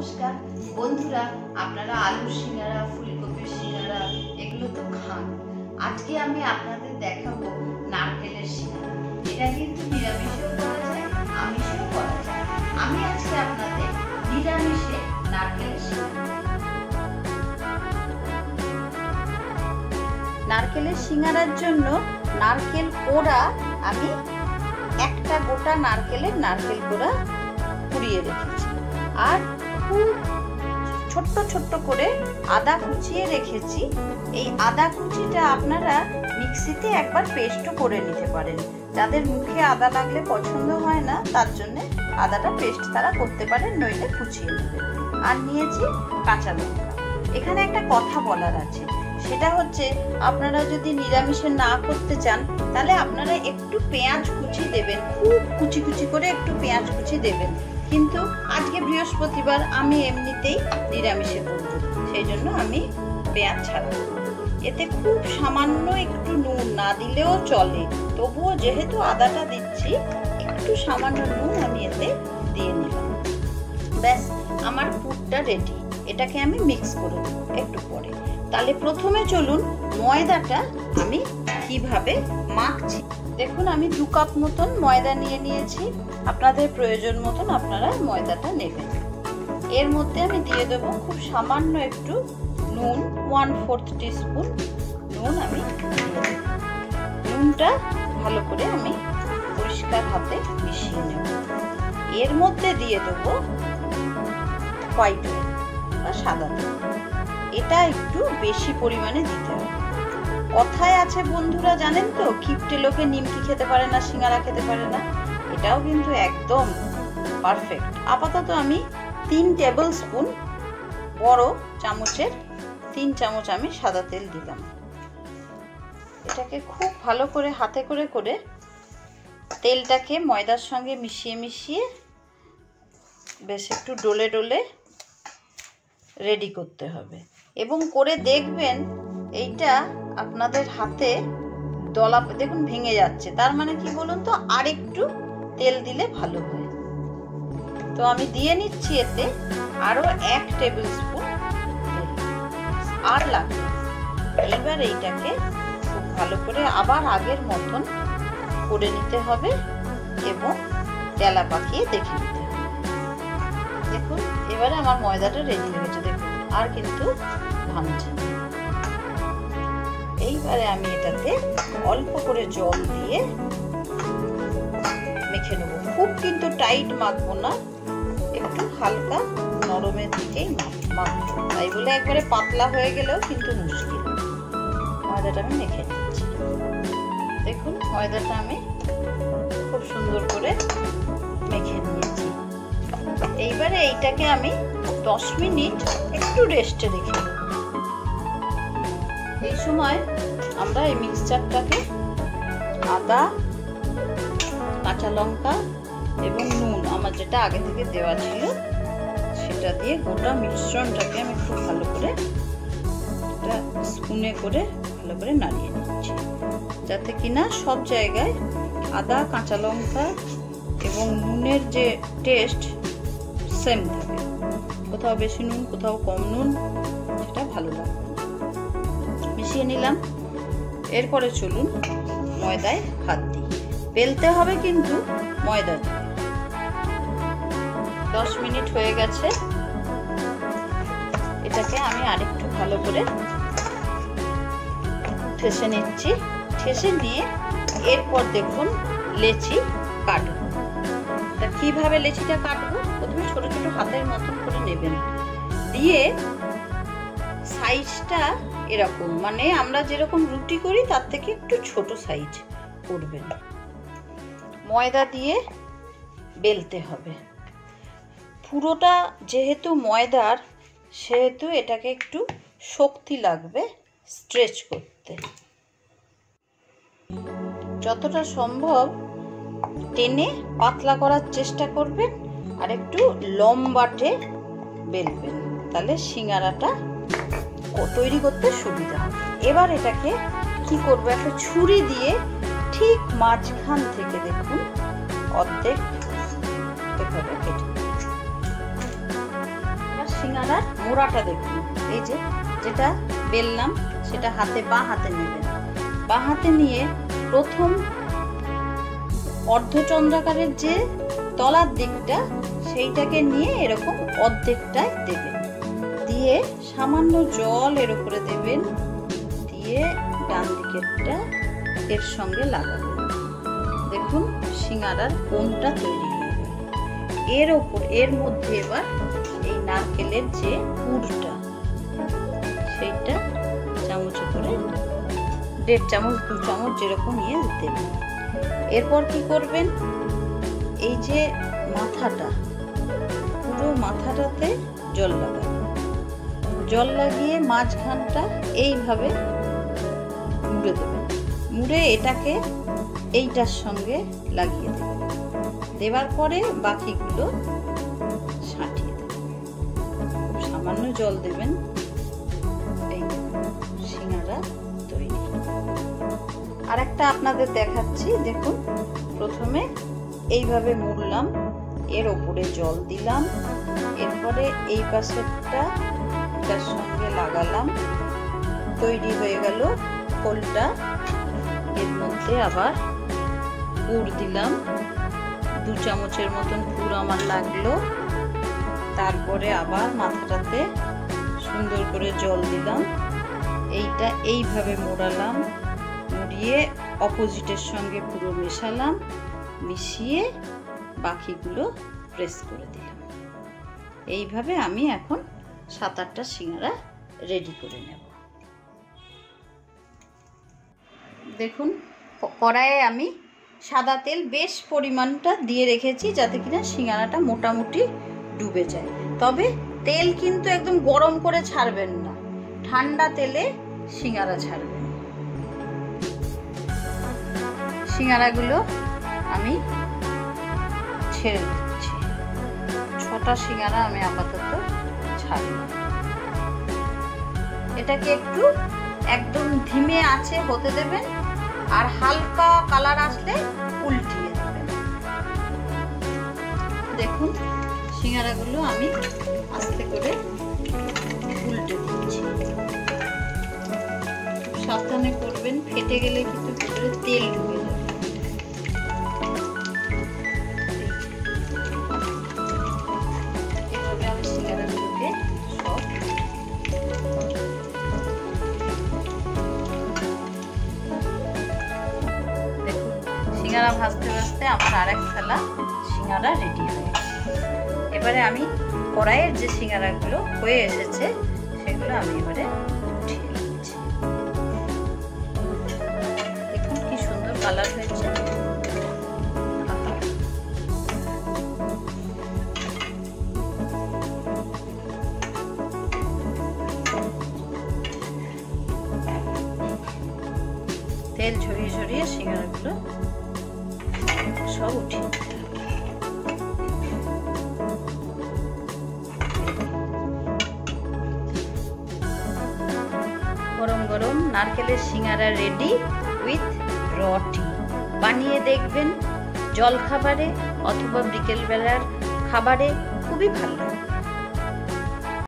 নমস্কার। বন্ধুরা, আপনারা আলু সিঙ্গারা ফুলকপির সিঙ্গারা, এগুলো তো খান। আজকে আমি আপনাদের দেখাবো নারকেলের সিঙ্গারা। এটা কিন্তু নিরামিষেও করা করা যায় আমি আজকে আপনাদের নিরামিষে নারকেলের সিঙ্গারা নারকেলের সিঙ্গারার জন্য নারকেল কোড়া আমি একটা গোটা নারকেলের নারকেল কোড়া কুড়িয়ে রেখেছি। আর ছোট্ট ছোট্ট করে আদা কুচিয়ে রেখেছি। এই আদা কুচিটা আপনারা মিক্সিতে একবার পেস্টও করে নিতে পারেন। যাদের মুখে আদা লাগলে পছন্দ হয় না, তার জন্য আদাটা পেস্ট তারা করতে পারেন, নইলে কুচিয়ে নেবে আর নিয়েছি কাঁচা লঙ্কা। এখানে একটা কথা বলার আছে। সেটা হচ্ছে, আপনারা যদি নিরামিষে না করতে চান, তাহলে আপনারা একটু পেঁয়াজ কুচি দেবেন। খুব কুচি কুচি করে একটু পেঁয়াজ কুচি দেবেন। কিন্তু আজকে বৃহস্পতিবার আমি এমনিতেই নিরামিষে করব। সেই জন্য আমি পেঁয়াজ ছাড়া এতে খুব সামান্য একটু নুন না দিলেও চলে। তবুও যেহেতু আদাটা দিচ্ছি, একটু সামান্য নুন আমি এতে দিয়ে নিলাম ব্যাস, আমার পুরটা রেডি এটাকে আমি মিক্স করে দেবো একটু পরে। তাহলে প্রথমে চলুন ময়দাটা আমি কীভাবে মাখছি। দেখুন, আমি দু কাপ মতন ময়দা নিয়ে নিয়েছি। আপনাদের প্রয়োজন মতন আপনারা ময়দাটা নেবেন। এর মধ্যে আমি দিয়ে দেবো খুব সামান্য একটু নুন ওয়ান ফোর্থ টিস্পুন নুন আমি। নুনটা ভালো করে আমি পরিষ্কার হাতে মিশিয়ে নেব। এর মধ্যে দিয়ে দেবো হোয়াইট বা সাদা তেল এটা একটু বেশি পরিমাণে দিতে হবে। কথায় আছে বন্ধুরা, জানেন তো? কিপটে লোকে নিমকি খেতে পারে না, সিঙ্গারা খেতে পারে না। এটাও কিন্তু একদম পারফেক্ট আপাতত আমি তিন টেবিল স্পুন বড় চামচের, তিন চামচ আমি সাদা তেল দিলাম। এটাকে খুব ভালো করে হাতে করে করে তেলটাকে ময়দার সঙ্গে মিশিয়ে মিশিয়ে বেশ একটু ডলে ডলে রেডি করতে হবে। এবং করে দেখবেন এইটা আপনাদের হাতে দলা, দেখুন ভেঙে যাচ্ছে। তার মানে কি বলুন তো? আর একটু তেল দিলে ভালো হয়। তো আমি দিয়ে নিচ্ছি এতে আরও এক টেবিল স্পুন আর লাগবে। এইবার এইটাকে খুব ভালো করে আবার আগের মতন করে নিতে হবে এবং তেলা পাকিয়ে দেখে নিতে হবে। দেখুন, এবারে আমার ময়দাটা রেডি হয়েছে দেখুন আর কিন্তু ভাঙছে এইবারে আমি এটাতে অল্প করে জল দিয়ে মেখে নেব। খুব কিন্তু টাইট মাখবো না, একটু হালকা নরমের দিকেই মাখবো। তাই বলে একবারে পাতলা হয়ে গেলেও কিন্তু মুশকিল। ময়দাটা আমি মেখে নিচ্ছি। দেখুন, ময়দাটা আমি খুব সুন্দর করে মেখে নিয়েছি। এইবারে এইটাকে আমি দশ মিনিট একটু রেস্টে রেখে এই সময় আমরা এই মিক্সচারটাকে আদা, কাঁচা লঙ্কা এবং নুন, আমার যেটা আগে থেকে দেওয়া ছিল, সেটা দিয়ে গোটা মিশ্রণটাকে আমি খুব ভালো করে একটা স্পুনে করে ভালো করে নাড়িয়ে নিচ্ছি। যাতে কিনা সব জায়গায় আদা, কাঁচা লঙ্কা এবং নুনের যে টেস্ট সেম থাকে। কোথাও বেশি নুন, কোথাও কম নুন, সেটা ভালো লাগবে মিশিয়ে নিলাম। এরপরে চলুন ময়দায় হাত দিই। বেলতে হবে কিন্তু ময়দা দশ মিনিট হয়ে গেছে। এটাকে আমি আরেকটু ভালো করে ঠেসে নিচ্ছি। ঠেসে নিয়ে এরপর দেখুন লেচি কাটবো। তা কীভাবে লেচিটা কাটবো? প্রথমে ছোট ছোট হাতের মতন করে নেবেন। দিয়ে সাইজটা এরকম। মানে আমরা যেরকম রুটি করি, তার থেকে একটু ছোট সাইজ করবেন। ময়দা দিয়ে বেলতে হবে। পুরোটা যেহেতু ময়দার, সেহেতু এটাকে একটু শক্তি লাগবে স্ট্রেচ করতে। যতটা সম্ভব টেনে পাতলা করার চেষ্টা করবেন। আর একটু লম্বাটে বেলবেন। তাহলে সিঙ্গারাটা তৈরি করতে সুবিধা এবার এটাকে কি করব? একটা ছুরি দিয়ে ঠিক মাঝখান থেকে দেখুন অর্ধেক এভাবে সিঙ্গারার মোড়াটা দেখুন। এই যে যেটা বেললাম, সেটা হাতে বা হাতে নেবেন। বা হাতে নিয়ে প্রথম অর্ধচন্দ্রাকারের যে তলার দিকটা সেইটাকে নিয়ে এরকম অর্ধেকটায় দেবেন। দিয়ে সামান্য জল এর উপরে দেবেন। দিয়ে ডান দিকেরটা এর সঙ্গে লাগাবেন। দেখুন, সিঙ্গারার কোনটা তৈরি এর ওপর, এর মধ্যে এবার এই নারকেলের যে পুরটা, সেইটা চামচে করে দেড় চামচ, দু চামচ যেরকম নিয়ে দেবেন। এরপর কি করবেন? এই যে মাথাটা, পুরো মাথাটাতে জল লাগাবেন জল লাগিয়ে মাঝখানটা এইভাবে মুড়ে দেবেন মুড়ে এটাকে এইটার সঙ্গে লাগিয়ে দেবেন দেওয়ার পরে বাকিগুলো ছাঁটিয়ে দেবেন সামান্য জল দেবেন। এই সিঙ্গারা তৈরি। আর একটা আপনাদের দেখাচ্ছি। দেখুন, প্রথমে এইভাবে মুড়লাম, এর ওপরে জল দিলাম, এরপরে এই পাশেরটা এটার সঙ্গে লাগালাম, তৈরি হয়ে গেল ফলটা এর মধ্যে আবার পুর দিলাম, দু চামচের মতন পুর আমার লাগল, তারপরে আবার মাথাটাতে সুন্দর করে জল দিলাম। এইটা এইভাবে মোড়ালাম, মুড়িয়ে অপোজিটের সঙ্গে পুরো মেশালাম। মিশিয়ে পাখিগুলো প্রেস করে দিলাম। এইভাবে আমি এখন সাত আটটা সিঙ্গারা রেডি করে নেব। দেখুন কড়াইয়ে আমি সাদা তেল বেশ পরিমাণটা দিয়ে রেখেছি যাতে কিনা সিঙ্গারাটা মোটামুটি ডুবে যায়। তবে তেল কিন্তু একদম গরম করে ছাড়বেন না। ঠান্ডা তেলে সিঙ্গারা ছাড়বেন। সিঙ্গারাগুলো আমি ছেড়ে দিচ্ছি। ছটা সিঙ্গারা আমি আপাতত ছাড়ব এটাকে একটু একদম ধিমে আছে হতে দেবেন, আর হালকা কালার আসলে উল্টিয়ে দেবেন। দেখুন, সিঙ্গারাগুলো আমি আস্তে করে উল্টে দিচ্ছি। সাবধানে করবেন, ফেটে গেলে কিন্তু ভিতরে তেল ঢুকে আমার আর এক থালা সিঙ্গারা রেডি হয়ে এবারে আমি কড়াইয়ের যে সিঙ্গারাগুলো হয়ে এসেছে, সেগুলো আমি এবারে উঠিয়ে নিচ্ছি। দেখুন কি সুন্দর কালার হয়েছে। তেল ছড়িয়ে ছড়িয়ে সিঙ্গারাগুলো গরম নারকেলের সিঙ্গারা রেডি উইথ রটি বানিয়ে দেখবেন জল খাবারে অথবা বিকেলবেলার খাবারে খুবই ভালো।